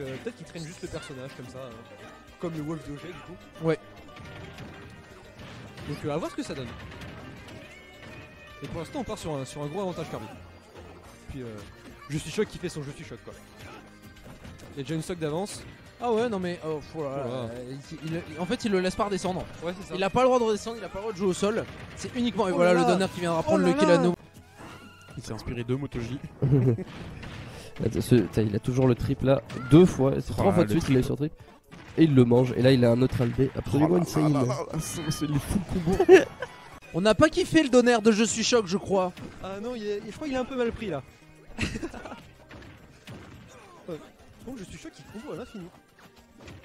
euh, peut-être qu'il traîne juste le personnage comme ça, euh, comme le Wolf de OG du coup. Ouais. Donc euh, à voir ce que ça donne. Et pour l'instant on part sur un, sur un gros avantage Kirby. Puis euh, je suis choc qui fait son je suis choc quoi. Il y a déjà une stock d'avance. Ah ouais, non mais. Oh, oh là là, Voilà. euh, il- il- en fait, il le laisse pas redescendre. Ouais c'est ça. Il a pas le droit de redescendre, il a pas le droit de jouer au sol. C'est uniquement. Et Oh voilà là le donner qui viendra Oh prendre le kill à nouveau. Il s'est inspiré de MotoG. Ce- il a toujours le triple là, deux fois, c'est trois Ah, fois de suite qu'il a eu sur triple. Et il le mange, et là il a un autre LB absolument insane. C'est les full combos. On n'a pas kiffé le donner de Je suis choc, je crois. Ah non, il est- je crois qu'il est un peu mal pris là. Bon, je suis choc qu'il combo à l'infini.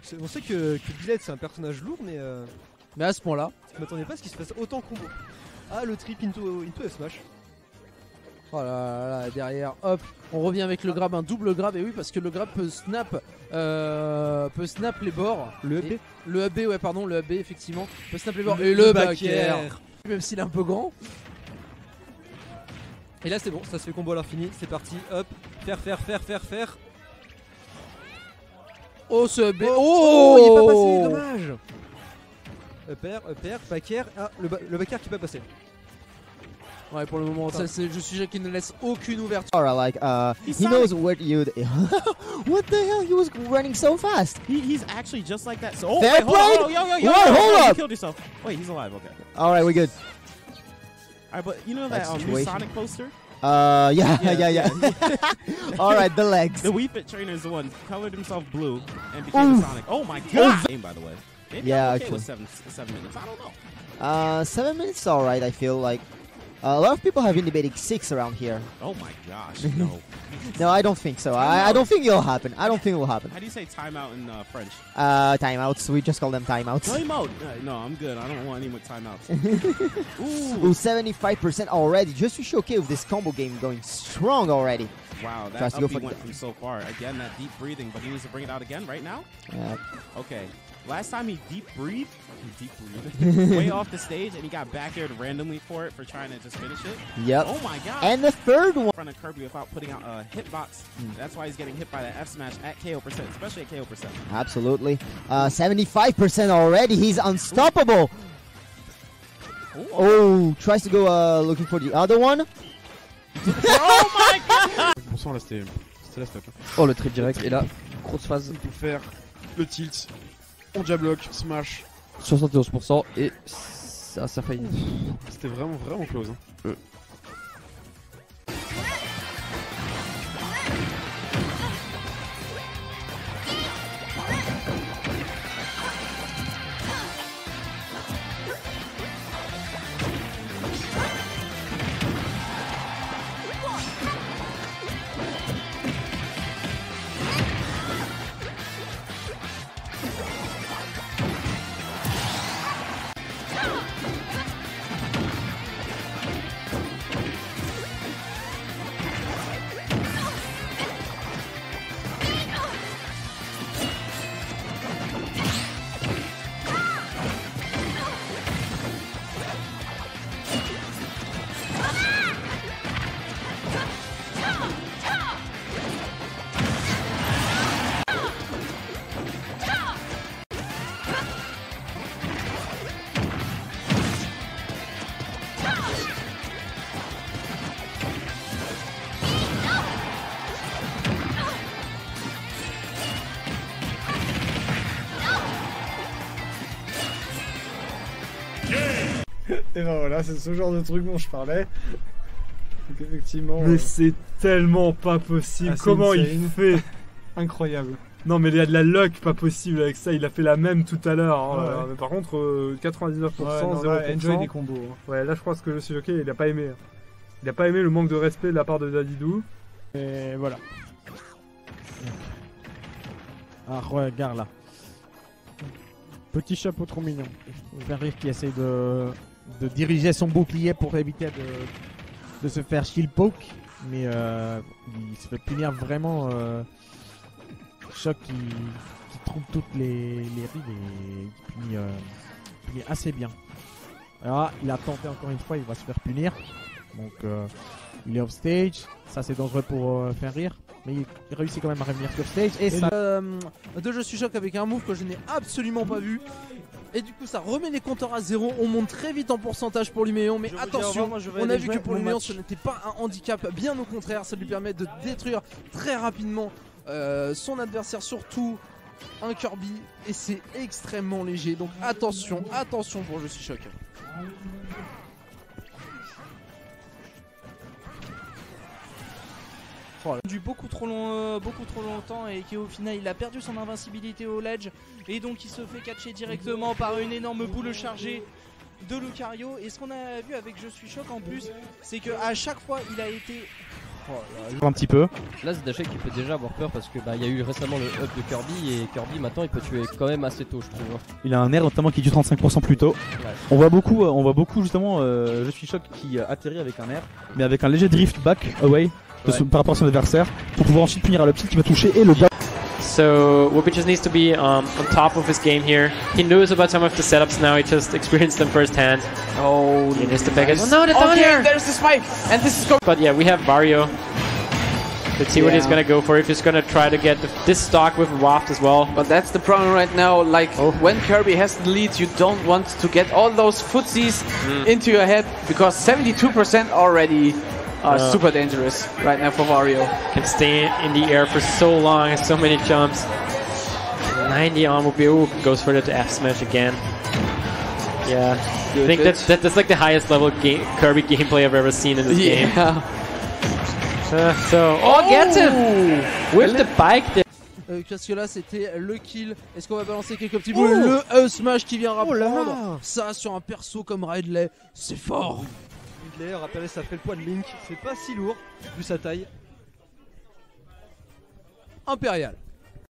C'est- On sait que, que Billet c'est un personnage lourd, mais euh, Mais à ce point-là. je m'attendais pas à ce qu'il se fasse autant combo. Ah, le trip into, into smash. Oh là là là, derrière, hop, on revient avec le grab, un double grab, et oui, parce que le grab peut snap, euh, peut snap les bords. Le Et- Le AB, ouais, pardon, le AB, effectivement, peut snap les bords. Le- et le, back back air, air. même s'il est un peu grand. Et là c'est bon, ça se fait combo à l'infini, c'est parti, hop, faire, faire, faire, faire, faire. Oh, ce AB, Oh, il est pas passé, dommage. Up air, up air, back air, ah, le, ba- le back air qui est pas passé. Ouais, pour le moment, ça, c'est, je suis qui ne laisse aucune ouverture. Aura, like uh He's he knows what you what the hell he was running so fast He, he's actually just like that. So, oh, wait, hold on, play? hold yo, yo, yo, Wait, yo, hold yo, up. You killed yourself. Wait, he's alive. Okay. all right we're good All right, but you know That that um, new. Sonic poster? uh yeah Yeah, yeah yeah, all right the legs The Wii Fit trainer is the one who colored himself blue and became a Oof. Sonic. Oh my god! Game, by the way. Maybe Yeah, I'm okay actually. with seven, seven minutes. I don't know. uh seven minutes all right I feel like a lot of people have been debating six around here Oh my gosh, no. no I don't think so I, I don't think it'll happen I don't think it will happen How do you say timeout in uh, French? uh timeouts we just call them timeouts Timeout. Uh, no, I'm good. I don't want any more timeouts. Ooh, Ooh, 75% already. Just to showcase with this combo game going strong already. wow, that Tries to go for went from so far. Again, that deep breathing, but he needs to bring it out again right now. Uh, Okay. Last time he deep breathed, he deep breathed way off the stage, and he got back aired randomly for it for trying to just finish it. yep. Oh my god! And the third one. in front of Kirby without putting out a hitbox. That's why he's getting hit by the F smash at KO percent, especially at KO percent. Absolutely. Uh, 75% already. He's unstoppable. Oh, tries to go uh, looking for the other one. Pour ça, là, c'était c'était la stock. Oh le triple direct, et là, grosse phase, Il faut faire le tilt, on jablock, smash. 71%, et ça, ça faillit. C'était vraiment, vraiment close. hein. Et ben voilà, c'est ce genre de truc dont je parlais. Donc effectivement. Mais euh, c'est tellement pas possible. Ah, Comment il fait incroyable. Non, mais il y a de la luck pas possible avec ça. Il a fait la même tout à l'heure. hein. Ouais, ouais. Mais par contre, euh, 99%, Ouais, non, 0%. là, enjoy des combos. hein. Ouais, là, je pense que le Suyoke, il a pas aimé. Il a pas aimé le manque de respect de la part de Dadidou. Et voilà. Ah, regarde là. Petit chapeau trop mignon. Rire qui essaye de, de diriger son bouclier pour éviter de, de se faire shield poke. Mais euh, il se fait punir vraiment. Euh, choc qui, qui trompe toutes les, les rides et qui punit, euh, punit assez bien. Alors là, il a tenté encore une fois, il va se faire punir. Donc Il est off stage. Ça, c'est dangereux pour faire rire. Mais il, réussit quand même à revenir sur stage. Et ça. Euh, de je suis choc avec un move que je n'ai absolument pas vu. Et du coup, ça remet les compteurs à zéro. On monte très vite en pourcentage pour Luméon. Mais Je attention, revoir, moi, on a vu que pour Luméon, ce n'était pas un handicap. Bien au contraire, ça lui permet de détruire très rapidement euh, son adversaire, surtout un Kirby. Et c'est extrêmement léger. Donc attention, attention pour je suis choc. du beaucoup trop long, euh, beaucoup trop longtemps et qui au final il a perdu son invincibilité au ledge et donc il se fait catcher directement par une énorme boule chargée de Lucario et ce qu'on a vu avec Je suis choc en plus c'est que à chaque fois il a été Un petit peu. Là, Zdashek il peut déjà avoir peur parce que bah il y a eu récemment le up de Kirby et Kirby maintenant il peut tuer quand même assez tôt, je trouve. hein. Il a un air notamment qui tue 35% plus tôt. On voit beaucoup, euh, on voit beaucoup justement. euh, je suis choc qui atterrit avec un air, mais avec un léger drift back away de son- par rapport à son adversaire pour pouvoir ensuite punir à l'optique qui va toucher et le jab. So Whoopi just needs to be um, on top of his game here. He knows about some of the setups now. He just experienced them firsthand. Oh, he missed the pick it. nice. no, they're down Okay, here. there's the spike and this is going But yeah, we have Vario. Let's see what he's gonna go for. If he's gonna try to get this stock with Waft as well. But that's the problem right now. Like when Kirby has the lead, you don't want to get all those footsies into your head because 72% already are Uh, super dangerous right now for Mario. Can stay in the air for so long, so many jumps. 90 on Whoopi goes for the F smash again. Yeah, I think that's that, that's like the highest level game, Kirby gameplay I've ever seen in this game. Yeah. Uh, so, oh, gets him with the bike there. Euh, parce que là c'était le kill. Est-ce qu'on va balancer quelques petits bouts Le E smash qui vient reprendre. Ça sur un perso comme Ridley, c'est fort. Ridley, rappelez, ça fait le poids de Link. C'est pas si lourd, vu sa taille. Impérial.